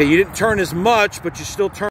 Okay, you didn't turn as much, but you still turned.